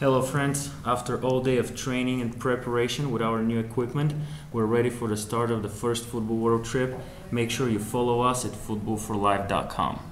Hello friends, after all day of training and preparation with our new equipment, we're ready for the start of the first Football World Trip. Make sure you follow us at footballforlife.com.